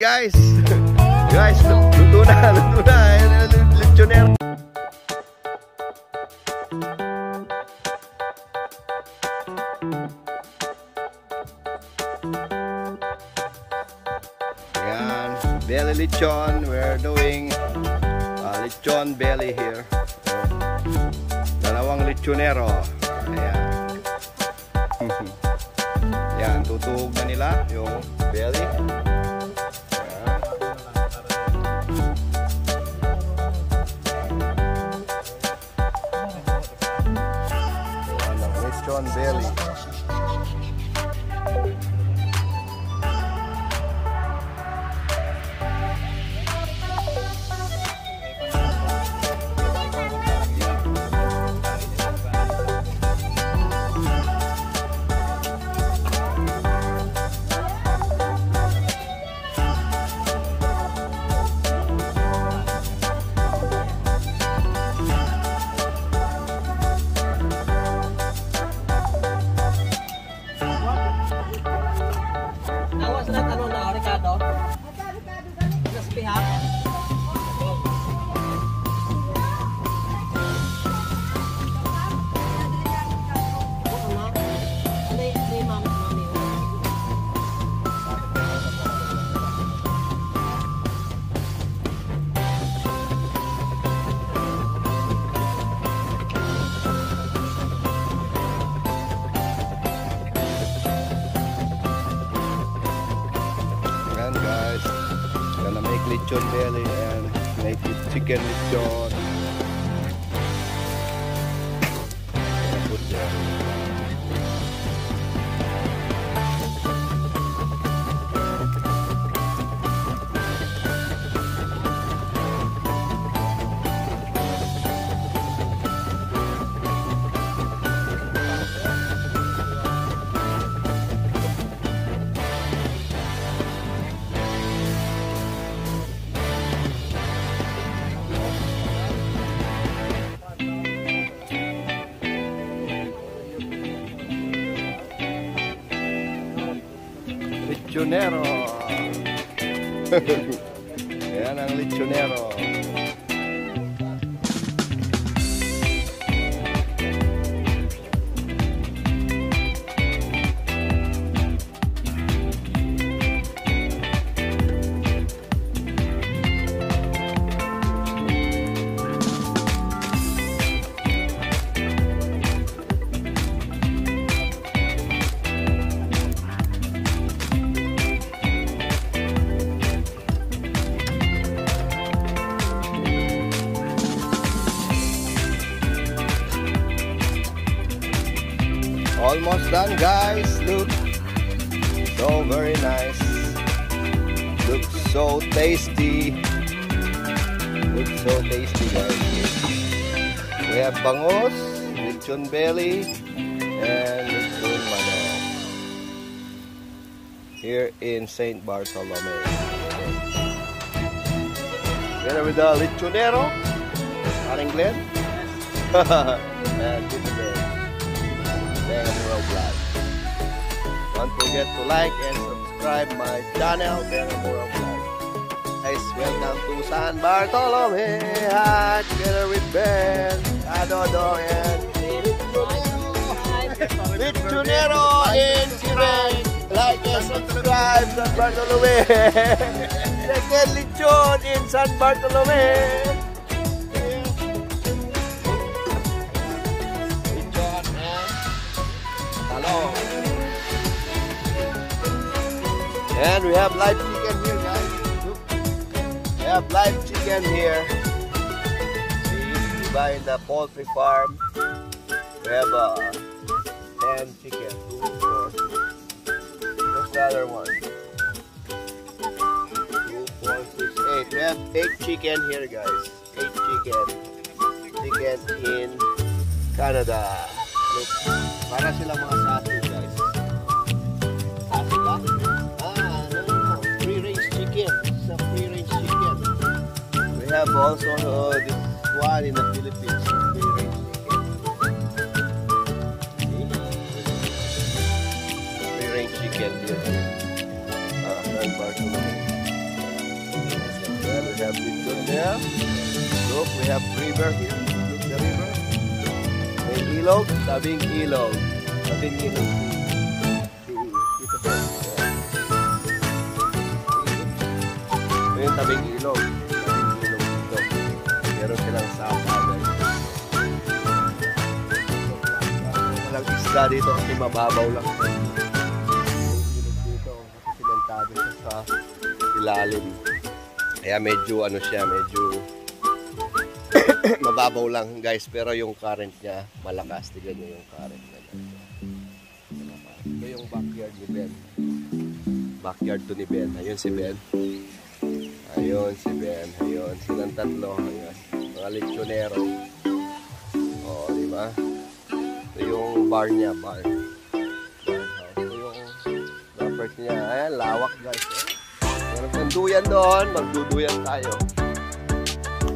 Guys, guys, luto na, luto na. Lechonero. Ayan, belly lechon. We're doing uh, lechon belly here. Dalawang lechonero. Ayan. Ayan, tutuhog na nila yung belly. Ayan, ang make it chicken lechon. Gonna Lechonero. Ayan ang lechonero. Almost done guys. Look. So very nice. Looks so tasty. Looks so tasty guys. We have bangos, lechon belly, and lechon manok. Here in St. Bartolome. Together with the lechonero, Aling Glenn. and Benga Vlog. Don't forget to like and subscribe my channel, Benga Muro Vlog. Guys, welcome to San Bartolome. Hi, together with Ben, Adodo, and Lechonero in Chile. Like and subscribe, San Bartolome. Second lechon in San Bartolome. And we have live chicken here, guys. Look. We have live chicken here. See, buy in the poultry farm. We have uh, 10 chicken. Two, the other one? Two, four, six, eight. We have eight chicken here, guys. Eight chicken. Chicken in Canada. Look, para sila mga sato, We have also uh, this one in the Philippines. See? Free-range chicken here. Ah, San Bartolome. Yeah. Look, we have river here. Look the river. May ilog, tabing ilog. Tabing ilog. Ito yung tabing ilog. Isda dito kasi mababaw lang. Ilog dito kasi simentado siya sa ilalim. Kaya medyo ano siya, medyo mababaw lang guys. Pero yung current niya malakas. Tignan nyo yung current niya guys. ito yung backyard ni Ben. Backyard to ni Ben. Ayun si Ben. Ayun si Ben. Ayun. Silang tatlo. Ayun. Mga lechonero. Oh di ba ito yung bar niya bar ito yung property niya ayan lawak guys meron kang duyan doon magduduyan tayo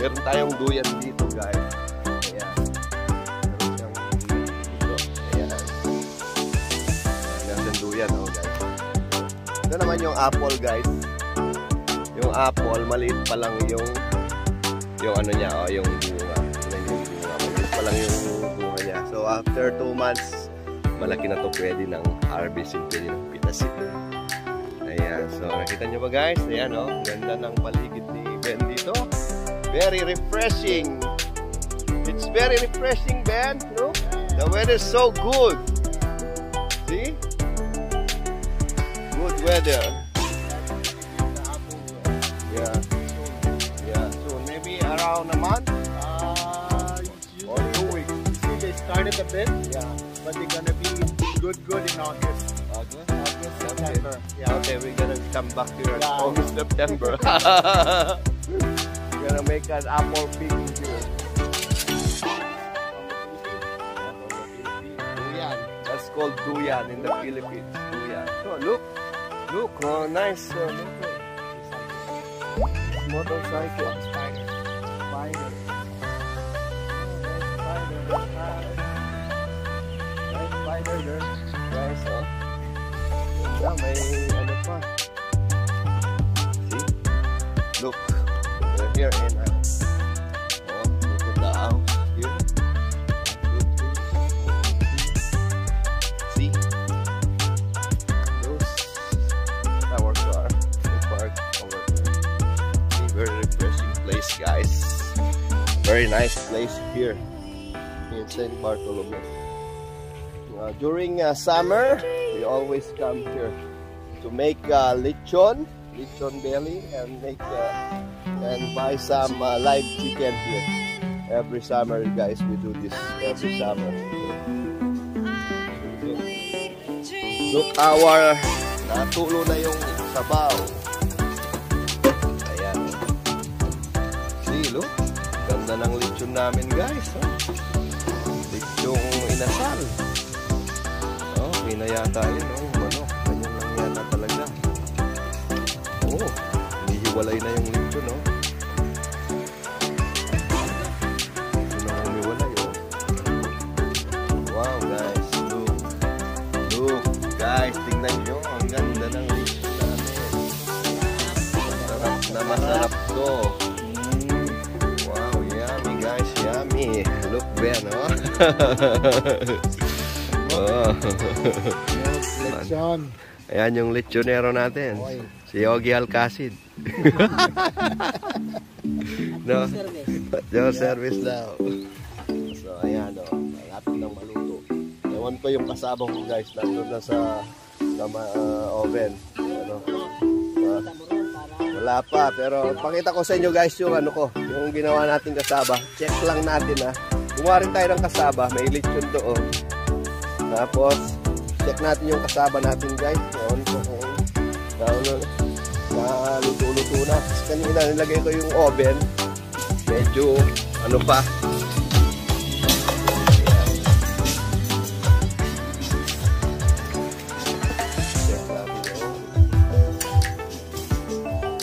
Meron tayong duyan dito, guys. Ayan. Meron siyang duyan, oh, guys. Ito naman yung apple, guys. Yung apple, maliit pa lang yung yung ano niya, oh, yung after 2 months, malaki na to pwede ng harvesting, pwede ng pitasin. Ayan. So, nakita niyo ba, guys? Ayan, oh. Ganda ng paligid ni Ben dito. Very refreshing. It's very refreshing, Ben. No? The weather's so good. See? Good weather. Yeah. Yeah. So maybe around a month started a bit, Yeah. but they're gonna be good, good in August. August. August, September. Yeah. Okay, we're gonna come back here in Yeah. August, September. we're gonna make an apple picking here. That's called duyan in the Philippines. Duyan. So look, look, oh, nice. Uh, uh, motorcycle. Nice, oh. See? Look. Here oh, look at the house here. See? Those towers are park over very place, guys. Very nice place here in St. Bartolome. Uh, during uh, summer, we always come here to make uh, lechon, lechon belly, and make uh, and buy some uh, live chicken here. Every summer, guys, we do this every summer. Look, our natulo na yung sabaw. Ayan. See, look. Ganda ng lechon namin, guys. Oh. Lechong inasal. Oh, yata yun. Oh, ano, ganyan lang yata talaga. Oh, hindi hiwalay na yung lechon, no? Oh. Masarap to. Wow, yummy guys, yummy. Look Ben, oh. oh. Lechon. Ayan yung lechonero natin. Oy. Si Yogi Alcacid. no? Service. Yung service daw. So, ayan, oh. Malapit ng maluto. Ewan ko yung kasama ko, guys. Nandun na sa, sa uh, oven. Ano? Ah, wala pa, pero pakita ko sa inyo guys yung ano ko, yung ginawa natin kasaba. Check lang natin ha. Gumawa rin tayo ng kasaba, may lechon doon. Tapos, check natin yung kasaba natin guys. Yun, kung na, na. Kasi kanina nilagay ko yung oven. Medyo, ano pa.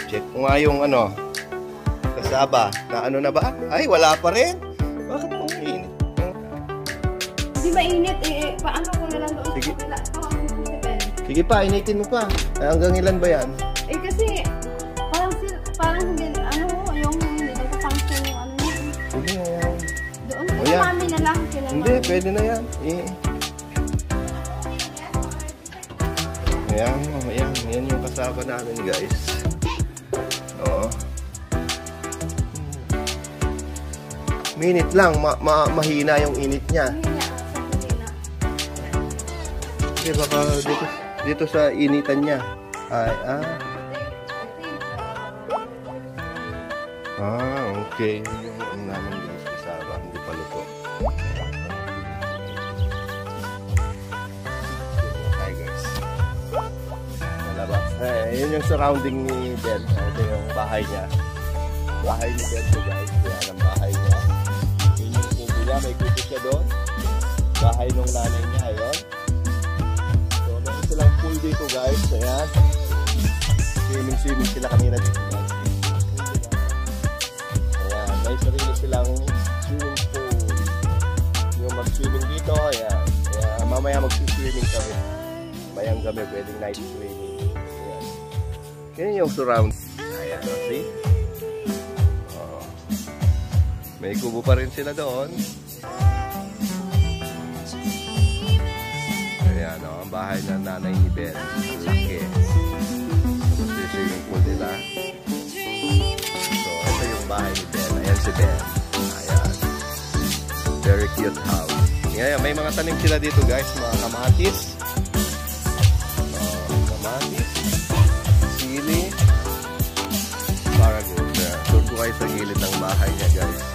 Check nga yung ano, kasaba. Na ano na ba? Ay, wala pa rin. Bakit ang init? Hindi mainit eh. Ipaano ko na lang doon Sige. sa kabila. Ang depend. Sige pa, initin mo pa. Eh, hanggang ilan ba yan? Eh kasi, parang, sil- parang hindi, ano, yung hindi nagpa-function yung ano niya. Sige na yan. Doon, O, kay mami na lang. Kay Hindi, mami. pwede na yan. Eh. Ayan, ayan. Yan yung kasama namin, guys. Oo. Minute lang, ma ma mahina yung init niya. Ayun kasi baka dito, dito sa initan niya. Ay, ah. Ah, okay. Yun Yung ano namin guys, kasama. Hindi pa luto. Hi guys. Nalabas. Eh, yun yung surrounding ni Ben. Ito yung bahay niya. Bahay ni Ben to guys. Yan ang bahay niya. Yun yung kubo niya. May kubo siya doon. Bahay nung nanay niya. Ayun. Silang pool dito guys. Ayan. Swimming-swimming sila kanina dito guys. Ayan. May sarili silang swimming pool. Yung mag-swimming dito. Ayan. Ayan. Mamaya mag-swimming kami. Mayang gabi pwedeng night swimming. Ayan. Yan yung surround. Ayan. See? Oh. May kubo pa rin sila doon. Ang bahay ng nanay ni Ben. Laki. Tapos yung swimming pool nila. So, ito yung bahay ni Ben. Ayan si Ben. Ayan. Very cute house. Ngayon, may mga tanim sila dito guys. Mga kamatis. Oh, kamatis. Sili. Para good. Doon po kayo sa gilid ng bahay niya guys.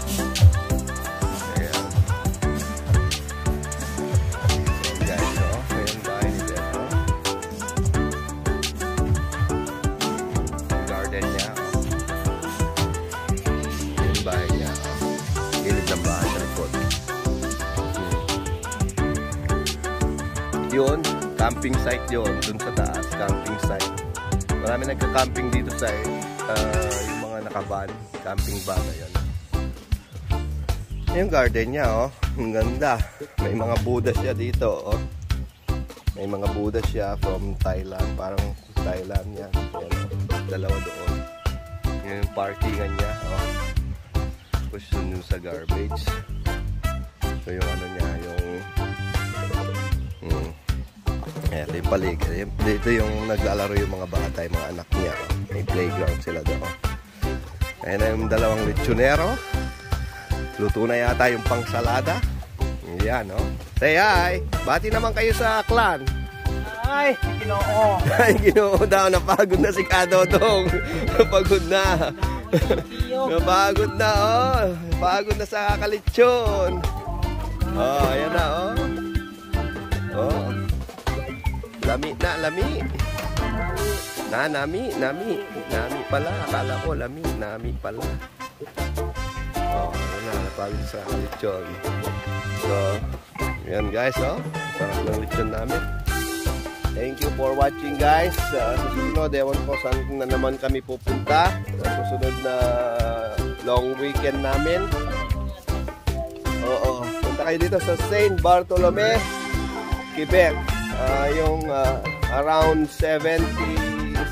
Garden niya. Oh. Yung bahay niya. Oh. Gilid ng bahay sa likod. Yun, camping site yun. Dun sa taas, camping site. Marami nagka-camping dito sa ah, yung mga nakaban. Camping van na yun. Yung garden niya, oh. Ang ganda. May mga Buddha siya dito, oh. May mga Buddha siya from Thailand. Parang Thailand yan. Yan. Dalawa doon. Yan yung parkingan niya, oh. Tapos yun sa garbage. So yung ano niya, yung... Hmm. Ayan, ito yung paligid. Ayan, Dito yung naglalaro yung mga bata, yung mga anak niya. oh. May playground sila doon. Ayan na yung dalawang lechonero. Luto na yata yung pangsalada. Yan, no? Say hi! Bati naman kayo sa clan. Ay, ginoo. Ay, ginoo daw. Napagod na si Kadodong. Napagod na. Napagod na, oh. Napagod na sa kalitsyon. Oh, ayan na, oh. Oh. Lami na, lami. Na, nami, nami. Nami pala. Akala ko, lami. Nami pala. Oh, ayan na. Napagod sa kalitsyon. So, yan guys, oh. Sarap ng lechon namin. Thank you for watching guys. Uh, sa susunod, ewan ko saan na naman kami pupunta. Sa susunod na long weekend namin. Oo, punta kayo dito sa St. Bartolome, Quebec. Ah, yung ah, around 70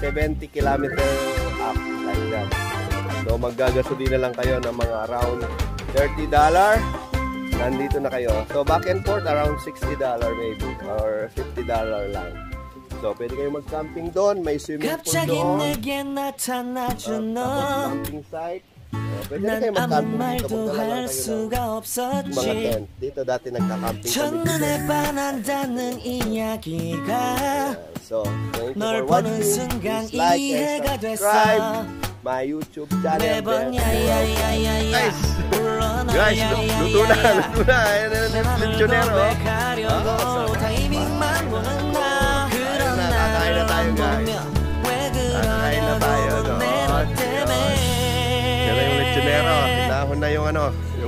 70 kilometer up like that. So maggagasolina lang kayo ng mga around 30 dollar. Nandito na kayo. So back and forth around 60 dollar maybe or 50 dollar lang. So, pwede kayong mag-camping doon. May swimming pool doon. Uh, camping site. Oh, pwede na kayo mag-camping dito. Punta lang lang kayo ng mga tent. Dito dati nagka-camping kami dito. So, thank you for watching. Please like and subscribe my YouTube channel. Guys! Guys, luto na, luto na. Ayan, lechonero. Ah, sarap.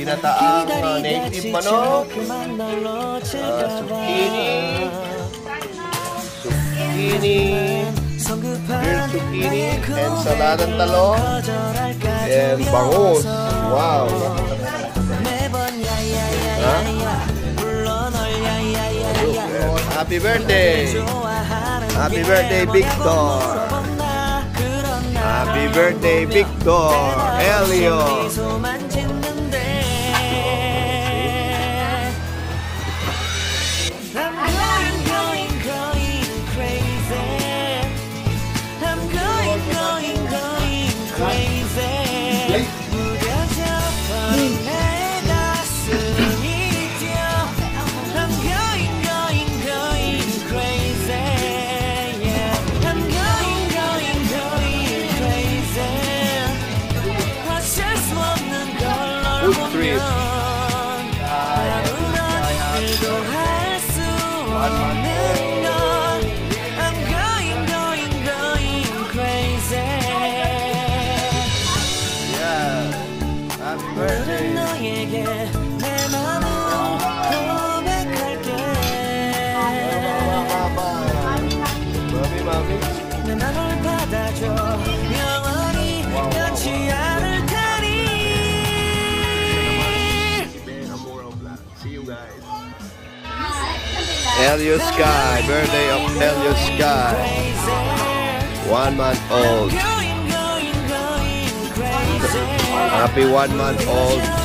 ginataang uh, native manok, uh, zucchini, ah, zucchini, grilled zucchini, ensalada talong, and bangus. Wow! Ha? Happy birthday! Happy birthday, Victor! Happy birthday, Victor! Elio! Elio Sky, birthday of Elio Sky. One month old. Happy one month old.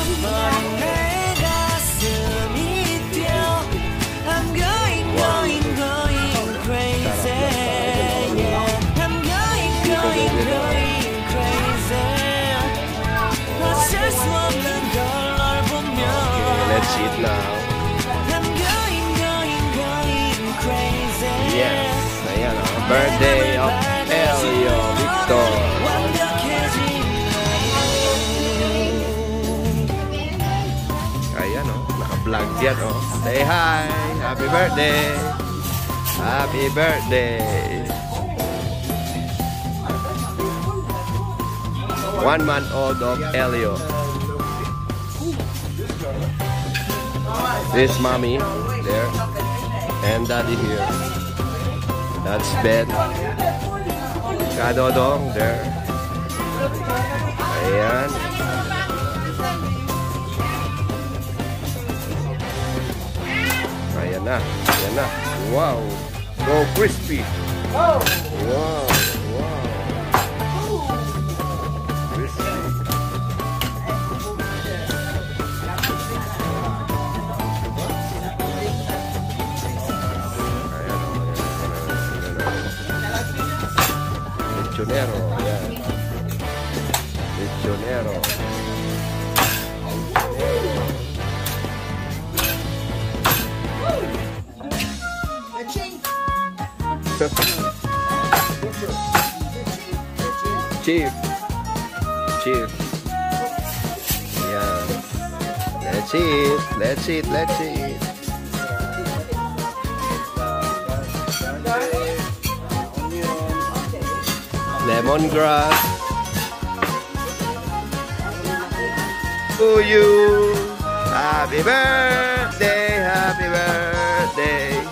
now. Yes, ayan. Oh. Birthday of Elio Victor. Ayan. Oh. Naka-vlog yan. Oh. Say hi. Happy birthday. Happy birthday. One month old of Elio. This mommy there. And daddy here. That's bed. Kadodong there. Ayan. Ayan na. Ayan na. Wow. Go crispy. Wow. Prisionero, yeah. Prisionero. Chief. Chief. Yeah. Let's eat. Let's eat. Let's eat. lemongrass, to you. Happy birthday, happy birthday.